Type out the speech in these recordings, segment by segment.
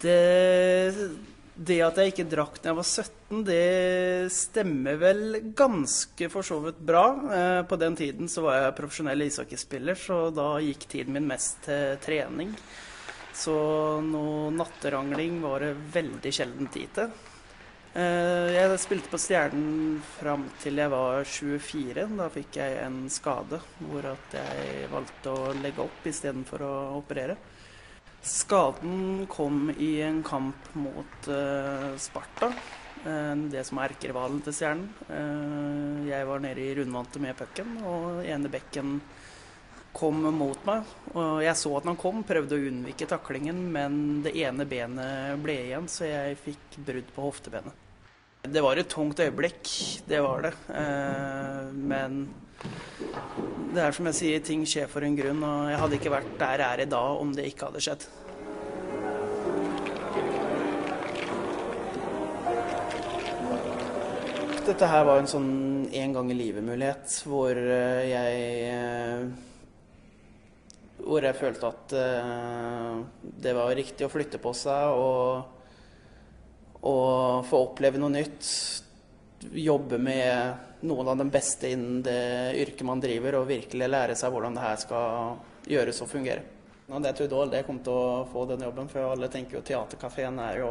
Det, det at jeg ikke drakk da jeg var 17, det stemmer vel ganske for så vidt bra. Eh, på den tiden så var jeg profesjonell ishockeyspiller, så da gikk tiden min mest til trening. Så noe natterangling var det veldig sjelden tid til. Eh, jeg spilte på Stjernen fram til jeg var 24. Da fikk jeg en skade hvor jeg valgte å legge opp istedenfor å operere. Skaden kom i en kamp mot uh, Sparta, uh, det som er erkerivalen til Stjernen. Uh, jeg var nede i rundvante med pucken, og ene bekken kom mot meg. Og jeg så at han kom, prøvde å unnvike taklingen, men det ene benet ble igjen, så jeg fikk brudd på hoftebenet. Det var et tungt øyeblikk, det var det. men det er som jeg sier, ting skjer for en grunn, og jeg hadde ikke vært der jeg er i dag om det ikke hadde skjedd. Dette her var en sånn en gang i livet-mulighet hvor eh, jeg eh, Hvor jeg følte at eh, det var riktig å flytte på seg og, og få oppleve noe nytt. Jobbe med noen av de beste innen det yrket man driver, og virkelig lære seg hvordan det her skal gjøres og fungere. Ja, det tror jeg kom til å få den jobben, for alle tenker jo Theatercaféen er jo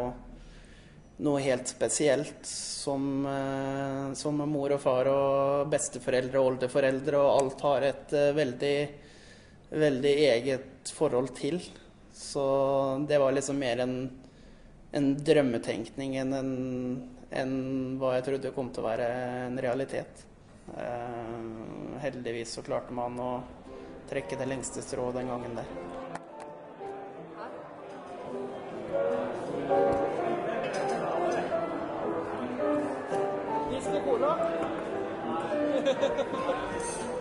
noe helt spesielt som, eh, som, mor og far og besteforeldre og oldeforeldre og alt har et eh, veldig, veldig eget forhold til. Så det var liksom mer en, en drømmetenkning enn en en hva jeg trodde kom til å være en realitet. Uh, heldigvis så klarte man å trekke det lengste strået den gangen der. Is cola?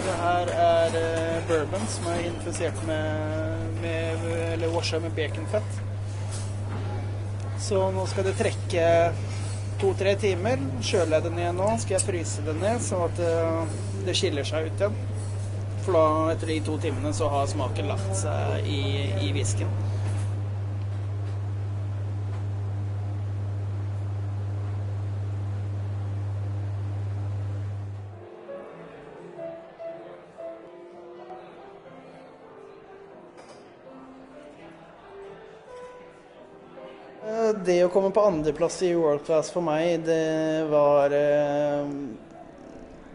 Det her er uh, bourbon som er infusert med, med eller washa med baconfett. Så nå skal det trekke to-tre timer. Kjøler jeg det ned nå, skal jeg fryse det ned sånn at det, uh, det skiller seg ut igjen. For da, etter de to timene, så har smaken lagt seg i, i whiskyen. Det å komme på andreplass i World Class for meg, det var eh,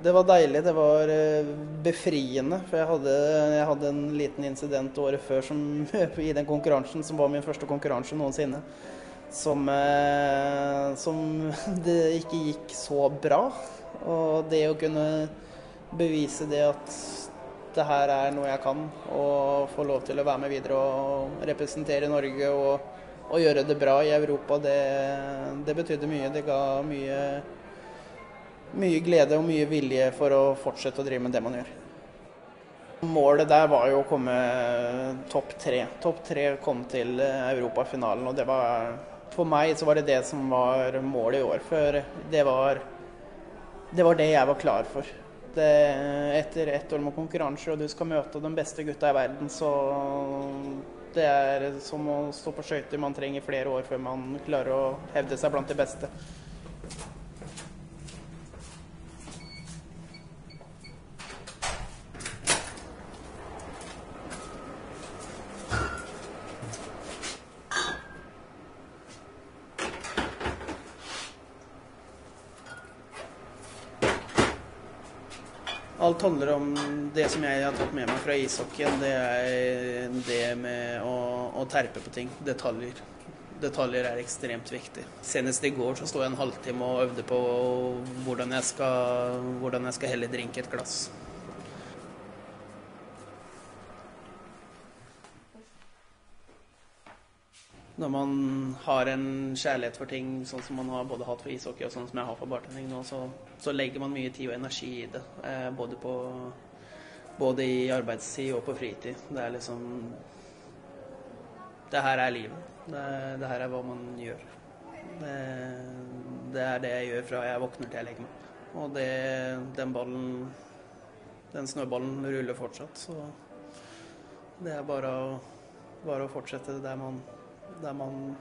Det var deilig. Det var eh, befriende. For jeg hadde, jeg hadde en liten incident året før som, i den konkurransen, som var min første konkurranse noensinne. Som, eh, som det ikke gikk så bra. Og det å kunne bevise det at det her er noe jeg kan, og få lov til å være med videre og representere Norge og å gjøre det bra i Europa, det, det betydde mye. Det ga mye, mye glede og mye vilje for å fortsette å drive med det man gjør. Målet der var jo å komme topp tre. Topp tre kom til europafinalen, og det var For meg så var det det som var målet i år. For det var det, var det jeg var klar for. Det, etter ett år med konkurranser, og du skal møte de beste gutta i verden, så det er som å stå på skøyter. Man trenger flere år før man klarer å hevde seg blant de beste. Alt handler om det som jeg har tatt med meg fra ishockeyen. Det er det med å, å terpe på ting. Detaljer. Detaljer er ekstremt viktig. Senest i går så sto jeg en halvtime og øvde på hvordan jeg skal, hvordan jeg skal helle drink i et glass. Når man har en kjærlighet for ting, sånn som man har både hatt for ishockey og sånn som jeg har for bartending nå, så, så, legger man mye tid og energi i det. Eh, både, på, både i arbeidstid og på fritid. Det er liksom Det her er livet. Det, det her er hva man gjør. Det, det, er det jeg gjør fra jeg våkner til jeg legger meg. Og det, den ballen den snøballen ruller fortsatt. Så det er bare å, bare å fortsette der man, der man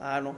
er nå.